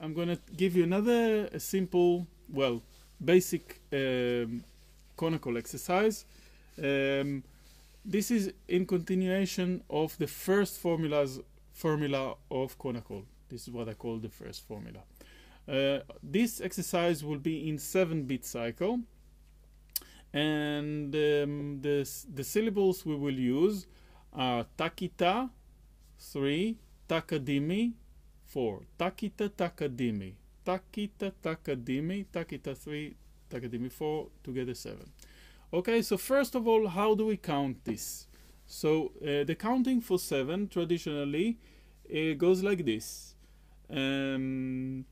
I'm going to give you another simple, well, basic um, konnakol exercise. Um, this is in continuation of the first formulas formula of konnakol. This is what I call the first formula. Uh, this exercise will be in 7-bit cycle and um, the, the syllables we will use are takita 3 takadimi 4 takita takadimi takita takadimi takita 3 takadimi 4 together 7 okay so first of all how do we count this? So uh, the counting for 7 traditionally it goes like this. Um,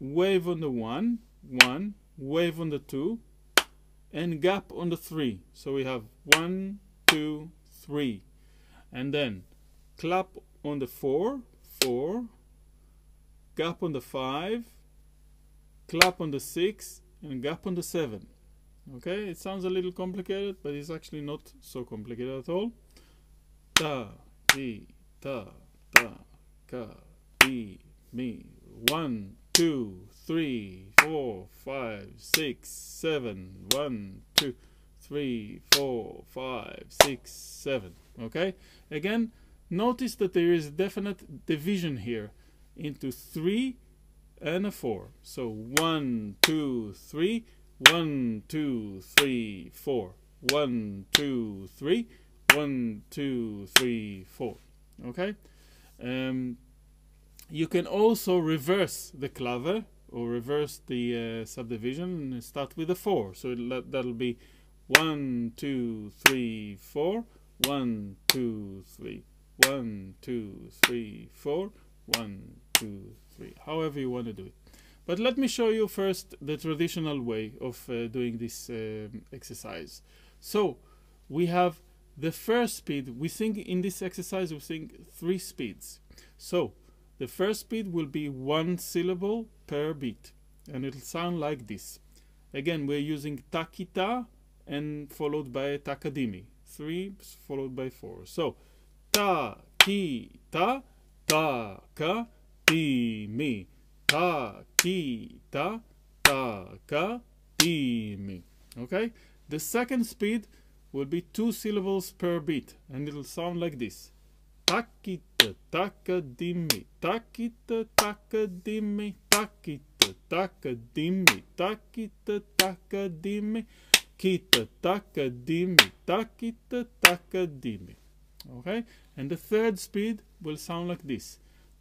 wave on the 1 1 wave on the 2 and gap on the 3 so we have one, two, three, and then clap on the 4 4 gap on the 5 clap on the 6 and gap on the 7 okay it sounds a little complicated but it's actually not so complicated at all. Ta ti ta ta ka ti mi. One two three four five six seven. One two three four five six seven. Okay? Again Notice that there is definite division here into 3 and a 4. So one, two, three, one, two, three, four, one, two, three, one, two, three, four. Okay? Um, you can also reverse the clave or reverse the uh, subdivision and start with a 4. So that'll be one, two, three, four, one, two, three. One, two, three, four. One, two, three. However you want to do it. But let me show you first the traditional way of uh, doing this uh, exercise. So we have the first speed. We think in this exercise we think three speeds. So the first speed will be one syllable per beat and it'll sound like this. Again we're using takita and followed by takadimi. Three followed by four. So ta ki ta ta ka ti mi ta, ki, ta, ta, ka, ti, mi. Okay? The second speed will be two syllables per beat, and it'll sound like this. Takita, takadimi, takita, takadimi, takita, takadimi, takita, takadimi, kita, takadimi, takita, takadimi. Okay? And the third speed will sound like this.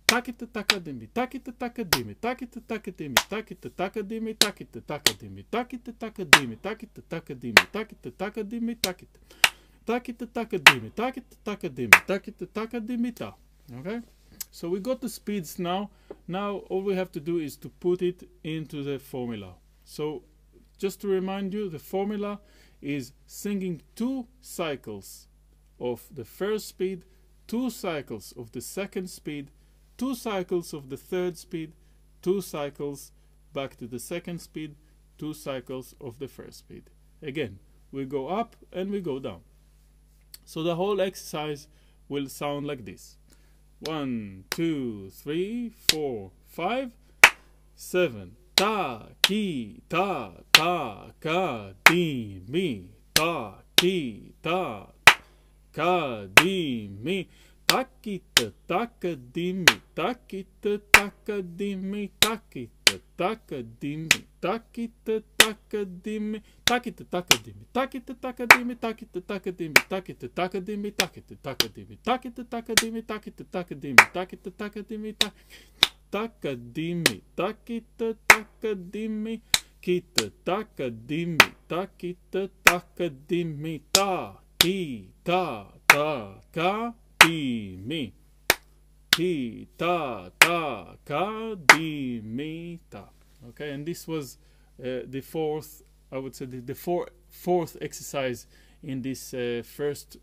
Takita takadimi, takita takadimi, takita takadimi, takita takadimi, takita takadimi, takita takadimi, takita takadimi, takita takadimi, takita. Takita takadimi, takita takadimi, takita takadimi ta. Okay? So we got the speeds now. Now all we have to do is to put it into the formula. So just to remind you, the formula is singing two cycles of the first speed, two cycles of the second speed, two cycles of the third speed, two cycles back to the second speed, two cycles of the first speed. Again, we go up and we go down. So the whole exercise will sound like this. One, two, three, four, five, seven. Ta, ki, ta, ta, ka, di, mi. Ta, ki, ta, ka, di, mi. Takita takadimi, takita takadimi, takita takadimi, takita takadimi, takita takadimi, takita takadimi, takita takadimi, takita takadimi, takita takadimi, takita takadimi, takita takadimi, takita takadimi, takadimi, takita takadimi, kita takadimi, takita takadimi, ta, ti, ta, ta, ka, di, mi. Ti, ta, ta, ka, di, mi, ta. Okay, and this was uh, the fourth, I would say, the, the four, fourth exercise in this uh, first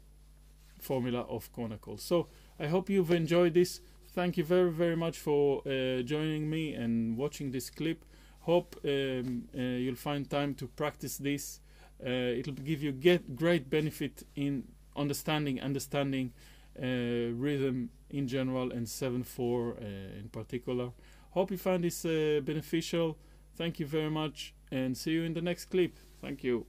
formula of konnakol. So I hope you've enjoyed this. Thank you very, very much for uh, joining me and watching this clip. Hope um, uh, you'll find time to practice this. Uh, it'll give you get great benefit in understanding, understanding uh, rhythm in general and 7-4 uh, in particular. Hope you find this beneficial. Thank you very much and see you in the next clip. Thank you.